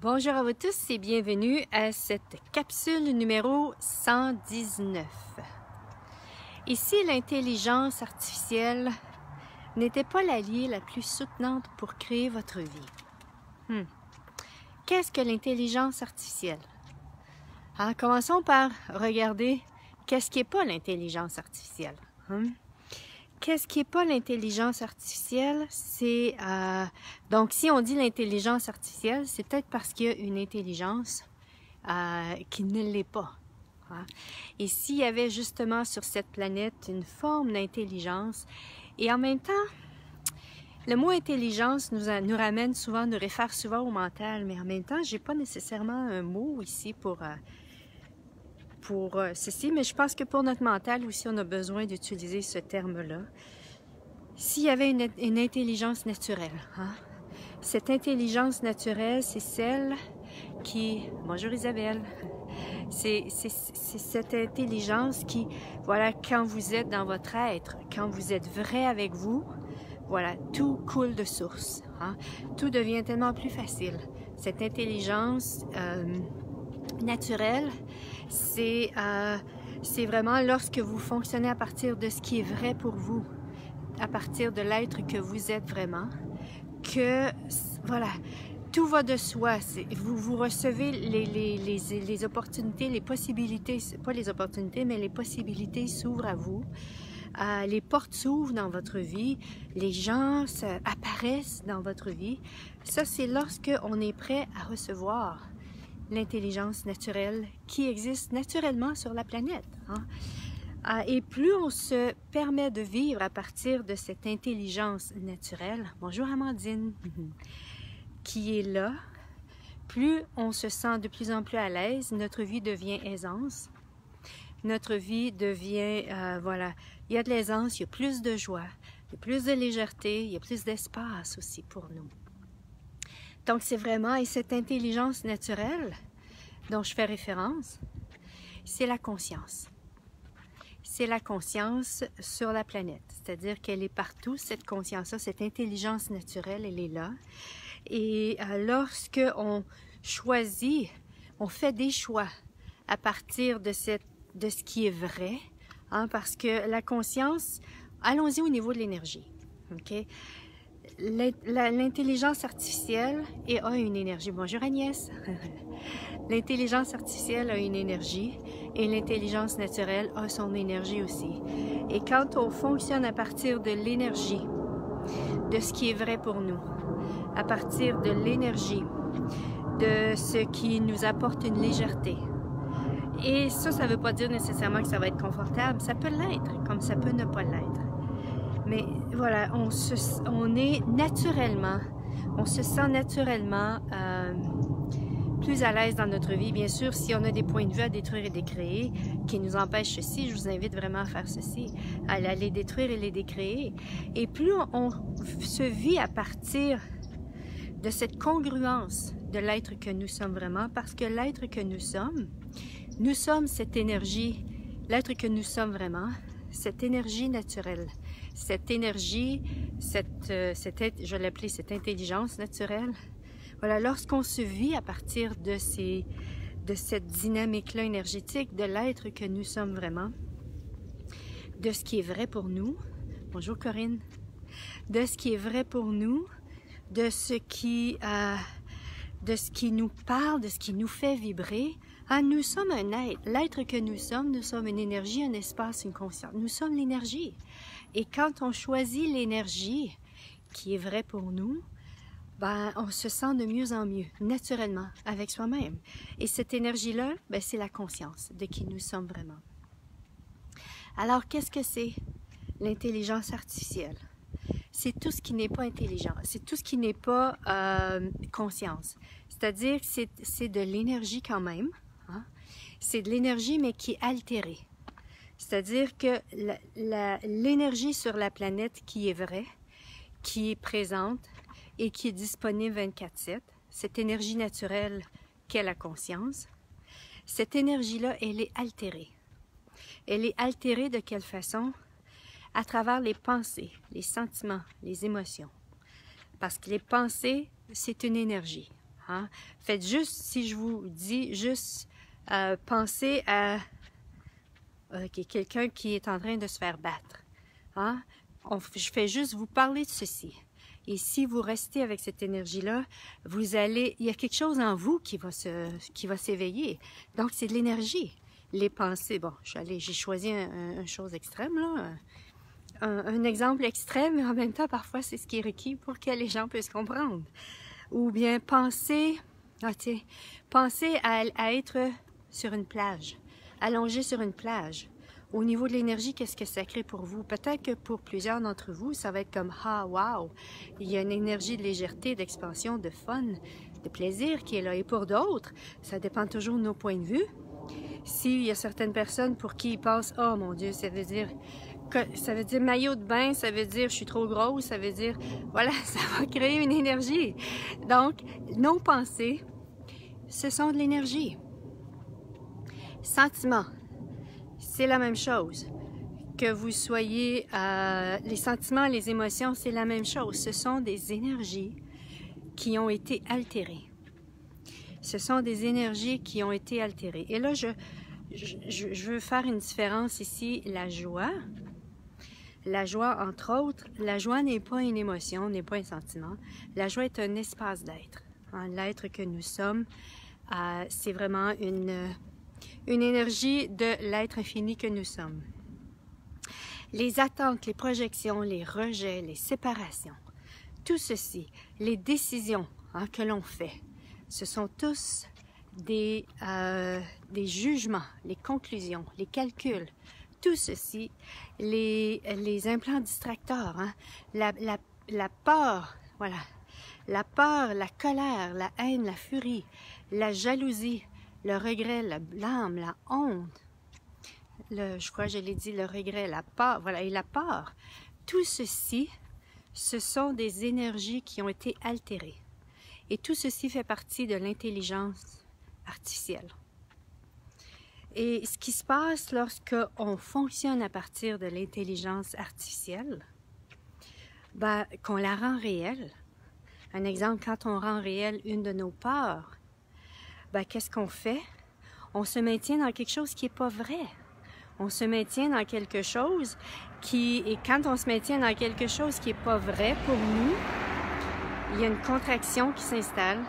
Bonjour à vous tous et bienvenue à cette capsule numéro 119. Ici, l'intelligence artificielle n'était pas l'alliée la plus soutenante pour créer votre vie. Hmm. Qu'est-ce que l'intelligence artificielle? Commençons par regarder qu'est-ce qui n'est pas l'intelligence artificielle. Hmm? Qu'est-ce qui n'est pas l'intelligence artificielle? C'est euh, donc si on dit l'intelligence artificielle, c'est peut-être parce qu'il y a une intelligence euh, qui ne l'est pas. Hein. Et s'il y avait justement sur cette planète une forme d'intelligence, et en même temps, le mot intelligence nous, nous ramène souvent, nous réfère souvent au mental, mais en même temps, j'ai pas nécessairement un mot ici pour euh, pour euh, ceci, mais je pense que pour notre mental aussi, on a besoin d'utiliser ce terme-là. S'il y avait une, intelligence naturelle, hein, cette intelligence naturelle, c'est celle qui... Bonjour Isabelle. C'est cette intelligence qui, voilà, quand vous êtes dans votre être, quand vous êtes vrai avec vous, voilà, tout coule de source. Hein? Tout devient tellement plus facile. Cette intelligence euh, naturelle, euh, c'est vraiment lorsque vous fonctionnez à partir de ce qui est vrai pour vous, à partir de l'être que vous êtes vraiment, que, voilà, tout va de soi. Vous, vous recevez les, les, les, les, opportunités, les possibilités, pas les opportunités, mais les possibilités s'ouvrent à vous. Euh, les portes s'ouvrent dans votre vie, les gens apparaissent dans votre vie. Ça, c'est lorsque on est prêt à recevoir l'intelligence naturelle qui existe naturellement sur la planète. Hein. Ah, et plus on se permet de vivre à partir de cette intelligence naturelle, bonjour Amandine, qui est là, plus on se sent de plus en plus à l'aise, notre vie devient aisance, notre vie devient, euh, voilà, il y a de l'aisance, il y a plus de joie, il y a plus de légèreté, il y a plus d'espace aussi pour nous. Donc c'est vraiment, et cette intelligence naturelle dont je fais référence, c'est la conscience. C'est la conscience sur la planète, c'est-à-dire qu'elle est partout, cette conscience-là, cette intelligence naturelle, elle est là. Et euh, lorsque on choisit, on fait des choix à partir de, cette, de ce qui est vrai, hein, parce que la conscience, allons-y au niveau de l'énergie. ok? L'intelligence artificielle a une énergie. Bonjour Agnès. L'intelligence artificielle a une énergie et l'intelligence naturelle a son énergie aussi. Et quand on fonctionne à partir de l'énergie, de ce qui est vrai pour nous, à partir de l'énergie, de ce qui nous apporte une légèreté, et ça, ça ne veut pas dire nécessairement que ça va être confortable. Ça peut l'être, comme ça peut ne pas l'être. Mais voilà, on, se, on est naturellement, on se sent naturellement euh, plus à l'aise dans notre vie. Bien sûr, si on a des points de vue à détruire et décréer qui nous empêchent ceci, je vous invite vraiment à faire ceci, à les détruire et les décréer. Et plus on, se vit à partir de cette congruence de l'être que nous sommes vraiment, parce que l'être que nous sommes, nous sommes cette énergie, l'être que nous sommes vraiment, cette énergie naturelle cette énergie, cette, euh, cette je l'appelais cette intelligence naturelle. Voilà, lorsqu'on se vit à partir de, ces, de cette dynamique-là énergétique, de l'être que nous sommes vraiment, de ce qui est vrai pour nous, bonjour Corinne, de ce qui est vrai pour nous, de ce qui, euh, de ce qui nous parle, de ce qui nous fait vibrer, ah, nous sommes un être. L'être que nous sommes, nous sommes une énergie, un espace, une conscience. Nous sommes l'énergie. Et quand on choisit l'énergie qui est vraie pour nous, ben, on se sent de mieux en mieux, naturellement, avec soi-même. Et cette énergie-là, ben, c'est la conscience de qui nous sommes vraiment. Alors, qu'est-ce que c'est l'intelligence artificielle? C'est tout ce qui n'est pas intelligent, c'est tout ce qui n'est pas euh, conscience. C'est-à-dire que c'est de l'énergie quand même. C'est de l'énergie, mais qui est altérée. C'est-à-dire que l'énergie sur la planète qui est vraie, qui est présente et qui est disponible 24-7, cette énergie naturelle qu'est la conscience, cette énergie-là, elle est altérée. Elle est altérée de quelle façon? À travers les pensées, les sentiments, les émotions. Parce que les pensées, c'est une énergie. Hein? Faites juste, si je vous dis, juste euh, pensez à quelqu'un qui est en train de se faire battre. Hein? je fais juste vous parler de ceci. Et si vous restez avec cette énergie-là, vous allez, il y a quelque chose en vous qui va se, qui va s'éveiller. Donc c'est de l'énergie. Les pensées, bon, j'ai choisi une chose extrême là, un, exemple extrême, mais en même temps parfois c'est ce qui est requis pour que les gens puissent comprendre. Ou bien penser, ah à, à être sur une plage, allongé sur une plage au niveau de l'énergie, qu'est-ce que ça crée pour vous? Peut-être que pour plusieurs d'entre vous, ça va être comme Ah, wow! Il y a une énergie de légèreté, d'expansion, de fun, de plaisir qui est là. Et pour d'autres, ça dépend toujours de nos points de vue. S'il y a certaines personnes pour qui ils pensent Oh mon Dieu, ça veut dire ça veut dire maillot de bain, ça veut dire je suis trop grosse, ça veut dire voilà, ça va créer une énergie. Donc, nos pensées, ce sont de l'énergie. Sentiments, c'est la même chose. Que vous soyez, euh, les sentiments, les émotions, c'est la même chose. Ce sont des énergies qui ont été altérées. Ce sont des énergies qui ont été altérées. Et là, je, je, veux faire une différence ici. La joie, la joie, entre autres, la joie n'est pas une émotion, n'est pas un sentiment. La joie est un espace d'être. Hein. L'être que nous sommes, euh, c'est vraiment une, une énergie de l'être infini que nous sommes. Les attentes, les projections, les rejets, les séparations, tout ceci, les décisions hein, que l'on fait, ce sont tous des, euh, des jugements, les conclusions, les calculs, tout ceci, les, les implants distracteurs, hein, la, la, la peur, voilà, la peur, la colère, la haine, la furie, la jalousie, le regret, la blâme, la honte, le, je crois que je l'ai dit, le regret, la peur, voilà, et la peur. Tout ceci, ce sont des énergies qui ont été altérées. Et tout ceci fait partie de l'intelligence artificielle. Et ce qui se passe lorsque on fonctionne à partir de l'intelligence artificielle, ben, qu'on la rend réelle. Un exemple, quand on rend réelle une de nos peurs, ben, qu'est-ce qu'on fait? On se maintient dans quelque chose qui n'est pas vrai. On se maintient dans quelque chose qui, et quand on se maintient dans quelque chose qui n'est pas vrai pour nous, il y a une contraction qui s'installe,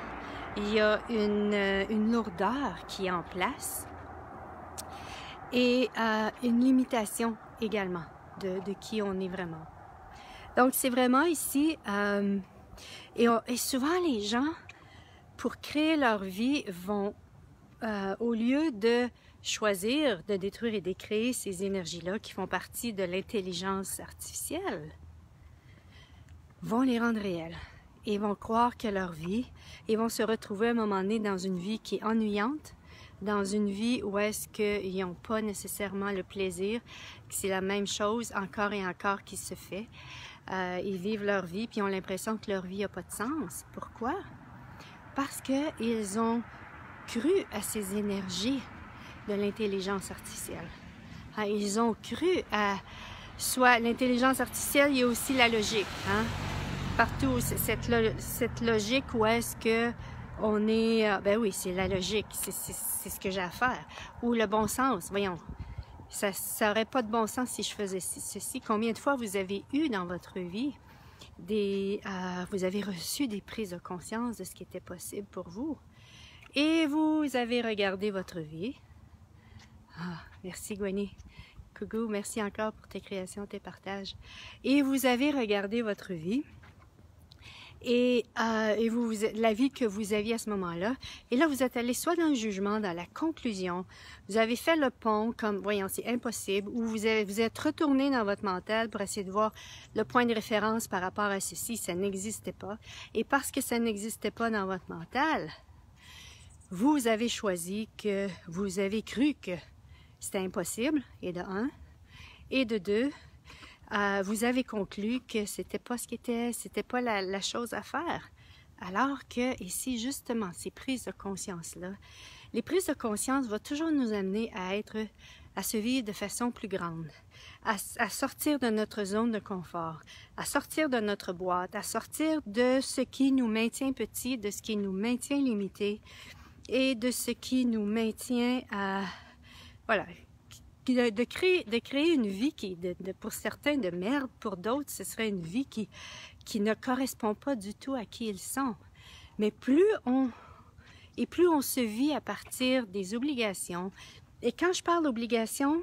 il y a une, euh, une, lourdeur qui est en place et euh, une limitation également de, de, qui on est vraiment. Donc c'est vraiment ici, euh, et, et souvent les gens pour créer leur vie, vont, euh, au lieu de choisir de détruire et décréer ces énergies-là qui font partie de l'intelligence artificielle, vont les rendre réelles et vont croire que leur vie, et vont se retrouver à un moment donné dans une vie qui est ennuyante, dans une vie où est-ce qu'ils n'ont pas nécessairement le plaisir, que c'est la même chose encore et encore qui se fait. Euh, ils vivent leur vie puis ont l'impression que leur vie n'a pas de sens. Pourquoi? Parce qu'ils ont cru à ces énergies de l'intelligence artificielle. Ah, ils ont cru à soit l'intelligence artificielle, il y a aussi la logique. Hein? Partout, cette, cette logique où est-ce que on est... Euh, ben oui, c'est la logique, c'est ce que j'ai à faire. Ou le bon sens, voyons. Ça n'aurait pas de bon sens si je faisais ceci. Combien de fois vous avez eu dans votre vie euh, vous avez reçu des prises de conscience de ce qui était possible pour vous. Et vous avez regardé votre vie. Ah, merci Gwenny. Coucou, merci encore pour tes créations, tes partages. Et vous avez regardé votre vie et, euh, et vous, la vie que vous aviez à ce moment-là. Et là, vous êtes allé soit dans le jugement, dans la conclusion, vous avez fait le pont comme, voyons, c'est impossible, ou vous, avez, vous êtes retourné dans votre mental pour essayer de voir le point de référence par rapport à ceci, ça n'existait pas. Et parce que ça n'existait pas dans votre mental, vous avez choisi que, vous avez cru que c'était impossible, et de un, et de deux, euh, vous avez conclu que c'était pas ce qui était, c'était pas la, chose à faire. Alors que ici, justement, ces prises de conscience-là, les prises de conscience vont toujours nous amener à être à se vivre de façon plus grande, à, à, sortir de notre zone de confort, à sortir de notre boîte, à sortir de ce qui nous maintient petits, de ce qui nous maintient limités et de ce qui nous maintient à, voilà, de, créer, une vie qui, pour certains, de merde, pour d'autres, ce serait une vie qui, ne correspond pas du tout à qui ils sont. Mais plus on, et plus on se vit à partir des obligations. Et quand je parle d'obligations,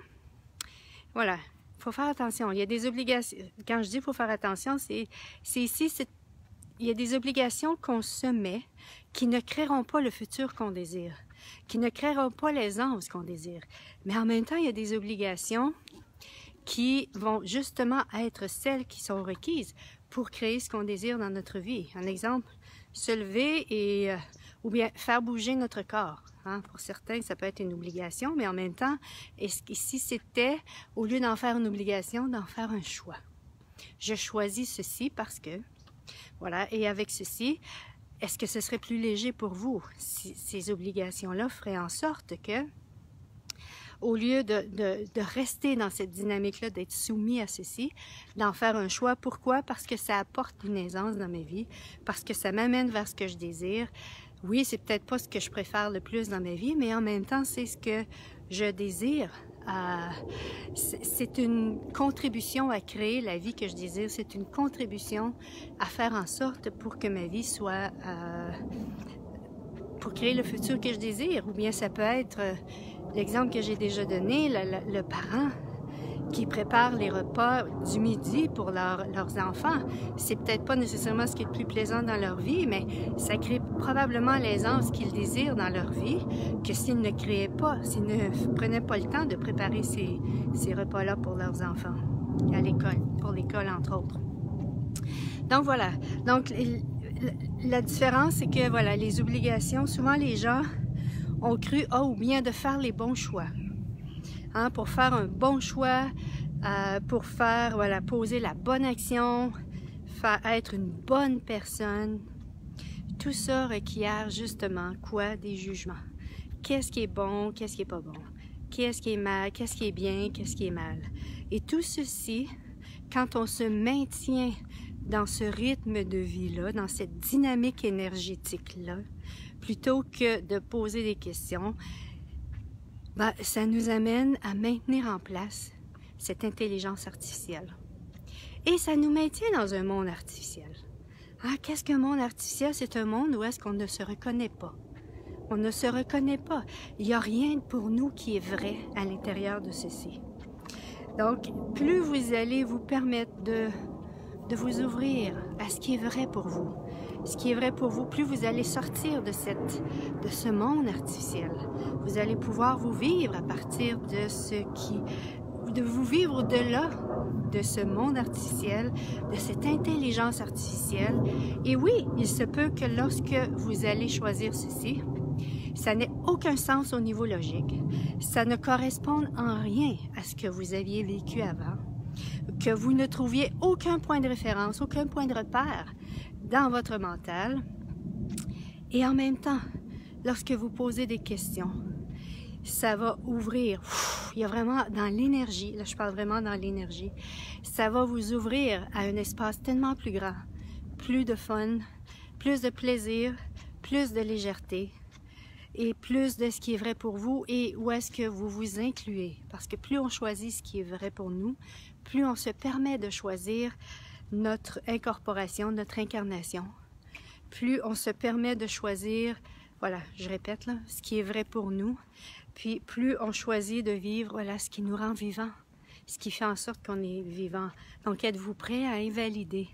voilà, il faut faire attention. Il y a des obligations. Quand je dis faut faire attention, c'est ici, il y a des obligations qu'on se met qui ne créeront pas le futur qu'on désire, qui ne créeront pas l'aisance qu'on désire. Mais en même temps, il y a des obligations qui vont justement être celles qui sont requises pour créer ce qu'on désire dans notre vie. Un exemple, se lever et euh, ou bien faire bouger notre corps. Hein. Pour certains, ça peut être une obligation, mais en même temps, si c'était, au lieu d'en faire une obligation, d'en faire un choix? Je choisis ceci parce que, voilà, et avec ceci, est-ce que ce serait plus léger pour vous si ces obligations-là feraient en sorte que au lieu de, de, rester dans cette dynamique-là, d'être soumis à ceci, d'en faire un choix? Pourquoi? Parce que ça apporte une aisance dans ma vie, parce que ça m'amène vers ce que je désire. Oui, c'est peut-être pas ce que je préfère le plus dans ma vie, mais en même temps, c'est ce que je désire. Euh, c'est une contribution à créer la vie que je désire. C'est une contribution à faire en sorte pour que ma vie soit... Euh, pour créer le futur que je désire. Ou bien ça peut être L'exemple que j'ai déjà donné, le, parent qui prépare les repas du midi pour leurs enfants, c'est peut-être pas nécessairement ce qui est le plus plaisant dans leur vie, mais ça crée probablement l'aisance qu'ils désirent dans leur vie que s'ils ne créaient pas, s'ils ne prenaient pas le temps de préparer ces, ces repas-là pour leurs enfants à l'école, pour l'école entre autres. Donc voilà. Donc la différence, c'est que voilà, les obligations, souvent les gens ont cru, oh, ou bien de faire les bons choix. Hein, pour faire un bon choix, euh, pour faire, voilà, poser la bonne action, faire, être une bonne personne. Tout ça requiert justement quoi? Des jugements. Qu'est-ce qui est bon, qu'est-ce qui est pas bon? Qu'est-ce qui est mal, qu'est-ce qui est bien, qu'est-ce qui est mal? Et tout ceci, quand on se maintient dans ce rythme de vie-là, dans cette dynamique énergétique-là, plutôt que de poser des questions, ben, ça nous amène à maintenir en place cette intelligence artificielle. Et ça nous maintient dans un monde artificiel. Ah, qu'est-ce qu'un monde artificiel? C'est un monde où est-ce qu'on ne se reconnaît pas. On ne se reconnaît pas. Il n'y a rien pour nous qui est vrai à l'intérieur de ceci. Donc, plus vous allez vous permettre de, de vous ouvrir à ce qui est vrai pour vous, ce qui est vrai pour vous, plus vous allez sortir de, cette, de ce monde artificiel. Vous allez pouvoir vous vivre à partir de ce qui... de vous vivre au-delà de ce monde artificiel, de cette intelligence artificielle. Et oui, il se peut que lorsque vous allez choisir ceci, ça n'ait aucun sens au niveau logique. Ça ne corresponde en rien à ce que vous aviez vécu avant. Que vous ne trouviez aucun point de référence, aucun point de repère dans votre mental. Et en même temps, lorsque vous posez des questions, ça va ouvrir. il y a vraiment dans l'énergie, là je parle vraiment dans l'énergie, ça va vous ouvrir à un espace tellement plus grand, plus de fun, plus de plaisir, plus de légèreté et plus de ce qui est vrai pour vous et où est-ce que vous vous incluez. Parce que plus on choisit ce qui est vrai pour nous, plus on se permet de choisir notre incorporation, notre incarnation, plus on se permet de choisir, voilà, je répète ce qui est vrai pour nous, puis plus on choisit de vivre, voilà, ce qui nous rend vivants, ce qui fait en sorte qu'on est vivant. Donc, êtes-vous prêt à invalider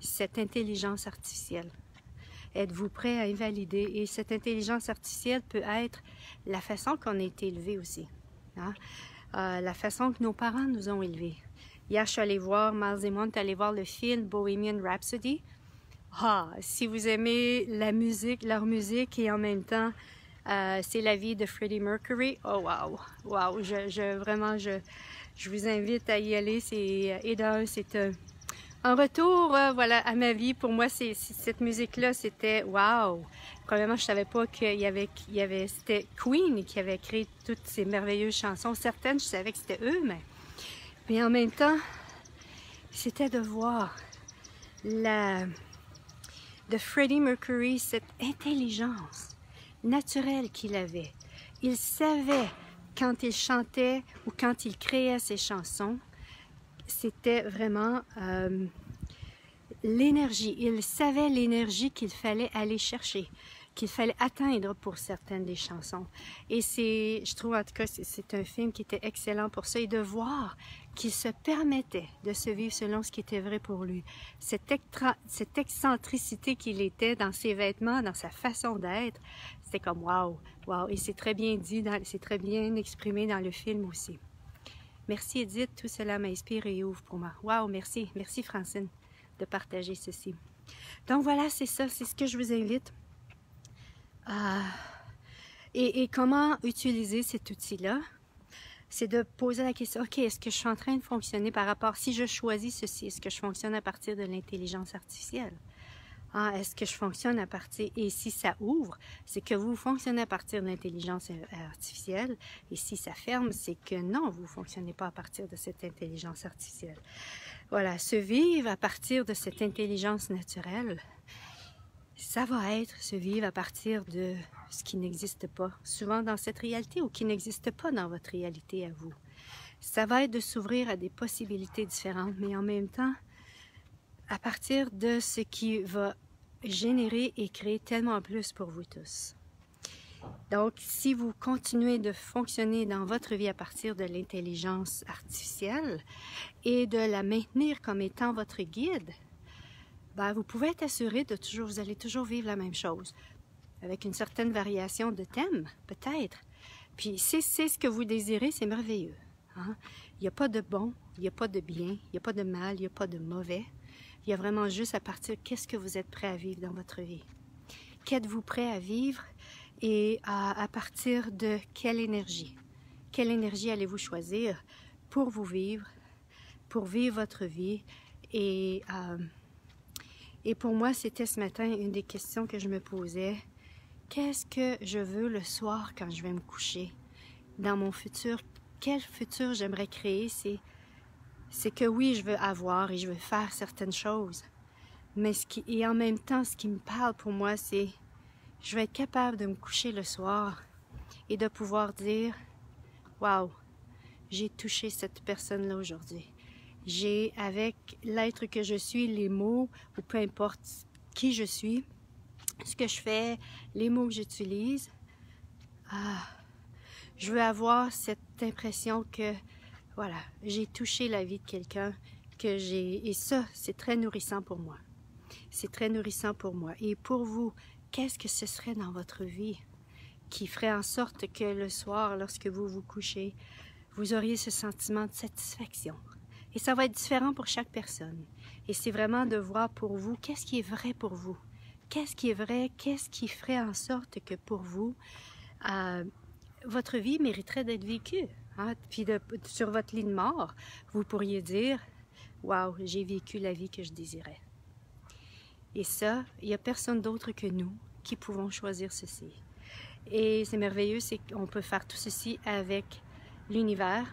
cette intelligence artificielle? Êtes-vous prêt à invalider? Et cette intelligence artificielle peut être la façon qu'on a été élevé aussi. Hein? Euh, la façon que nos parents nous ont élevés. Hier, je suis allée voir, Miles et moi, on voir le film Bohemian Rhapsody. Ah, si vous aimez la musique, leur musique et en même temps, euh, c'est la vie de Freddie Mercury. Oh wow, wow, je, je vraiment, je, je vous invite à y aller. C'est et c'est un, En retour, euh, voilà, à ma vie, pour moi, c'est cette musique-là, c'était wow. Premièrement, je savais pas qu'il y avait, y avait, c'était Queen qui avait créé toutes ces merveilleuses chansons. Certaines, je savais que c'était eux, mais, mais en même temps, c'était de voir la, de Freddie Mercury, cette intelligence naturelle qu'il avait. Il savait quand il chantait ou quand il créait ses chansons, c'était vraiment euh, l'énergie. Il savait l'énergie qu'il fallait aller chercher, qu'il fallait atteindre pour certaines des chansons. Et c'est, je trouve en tout cas, c'est un film qui était excellent pour ça et de voir qu'il se permettait de se vivre selon ce qui était vrai pour lui. Cette, cette excentricité qu'il était dans ses vêtements, dans sa façon d'être, c'était comme wow, wow. Et c'est très bien dit, c'est très bien exprimé dans le film aussi. Merci Edith, tout cela m'inspire et ouvre pour moi. Wow, merci, merci Francine de partager ceci. Donc voilà, c'est ça, c'est ce que je vous invite. et comment utiliser cet outil-là? C'est de poser la question, OK, est-ce que je suis en train de fonctionner par rapport, si je choisis ceci, est-ce que je fonctionne à partir de l'intelligence artificielle? Ah, est-ce que je fonctionne à partir, et si ça ouvre, c'est que vous fonctionnez à partir de l'intelligence artificielle, et si ça ferme, c'est que non, vous ne fonctionnez pas à partir de cette intelligence artificielle. Voilà, se vivre à partir de cette intelligence naturelle, ça va être se vivre à partir de ce qui n'existe pas, souvent dans cette réalité ou qui n'existe pas dans votre réalité à vous. Ça va être de s'ouvrir à des possibilités différentes, mais en même temps, à partir de ce qui va générer et créer tellement plus pour vous tous. Donc, si vous continuez de fonctionner dans votre vie à partir de l'intelligence artificielle et de la maintenir comme étant votre guide, ben, vous pouvez être assuré de toujours, vous allez toujours vivre la même chose, avec une certaine variation de thème, peut-être. Puis si c'est ce que vous désirez, c'est merveilleux. Hein. Il n'y a pas de bon, il n'y a pas de bien, il n'y a pas de mal, il n'y a pas de mauvais. Il y a vraiment juste à partir qu'est-ce que vous êtes prêt à vivre dans votre vie? Qu'êtes-vous prêt à vivre et à, partir de quelle énergie? Quelle énergie allez-vous choisir pour vous vivre, pour vivre votre vie et euh, et pour moi, c'était ce matin une des questions que je me posais. Qu'est-ce que je veux le soir quand je vais me coucher? Dans mon futur, quel futur j'aimerais créer? C'est, que oui, je veux avoir et je veux faire certaines choses. Mais ce qui, et en même temps, ce qui me parle pour moi, c'est je vais être capable de me coucher le soir et de pouvoir dire, waouh, j'ai touché cette personne-là aujourd'hui j'ai avec l'être que je suis, les mots, ou peu importe qui je suis, ce que je fais, les mots que j'utilise, ah, je veux avoir cette impression que, voilà, j'ai touché la vie de quelqu'un, que j'ai, et ça, c'est très nourrissant pour moi. C'est très nourrissant pour moi. Et pour vous, qu'est-ce que ce serait dans votre vie qui ferait en sorte que le soir, lorsque vous vous couchez, vous auriez ce sentiment de satisfaction, et ça va être différent pour chaque personne. Et c'est vraiment de voir pour vous qu'est-ce qui est vrai pour vous. Qu'est-ce qui est vrai, qu'est-ce qui ferait en sorte que pour vous, euh, votre vie mériterait d'être vécue. Hein? Puis sur votre lit de mort, vous pourriez dire, Waouh, j'ai vécu la vie que je désirais. Et ça, il n'y a personne d'autre que nous qui pouvons choisir ceci. Et c'est merveilleux, c'est qu'on peut faire tout ceci avec l'univers.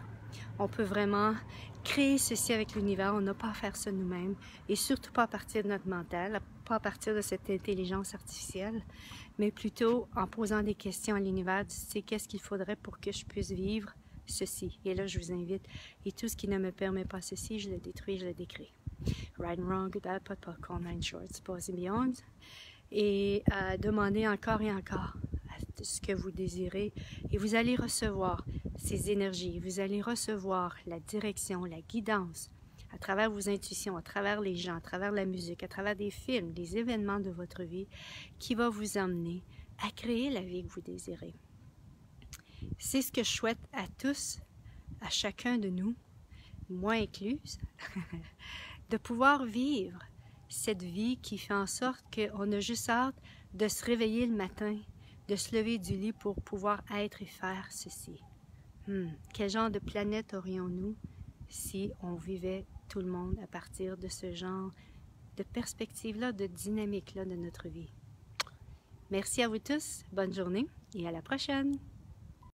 On peut vraiment créer ceci avec l'univers, on n'a pas à faire ça nous-mêmes, et surtout pas à partir de notre mental, pas à partir de cette intelligence artificielle, mais plutôt en posant des questions à l'univers, tu sais, qu'est-ce qu'il faudrait pour que je puisse vivre ceci? Et là, je vous invite, et tout ce qui ne me permet pas ceci, je le détruis, je le décris. Right and wrong, good bad, pot, call, nine shorts, pause and beyond. Et euh, demandez encore et encore ce que vous désirez et vous allez recevoir ces énergies, vous allez recevoir la direction, la guidance à travers vos intuitions, à travers les gens, à travers la musique, à travers des films, des événements de votre vie qui va vous emmener à créer la vie que vous désirez. C'est ce que je souhaite à tous, à chacun de nous, moi incluse, de pouvoir vivre cette vie qui fait en sorte qu'on a juste hâte de se réveiller le matin de se lever du lit pour pouvoir être et faire ceci. Hmm, quel genre de planète aurions-nous si on vivait tout le monde à partir de ce genre de perspective-là, de dynamique-là de notre vie? Merci à vous tous, bonne journée et à la prochaine!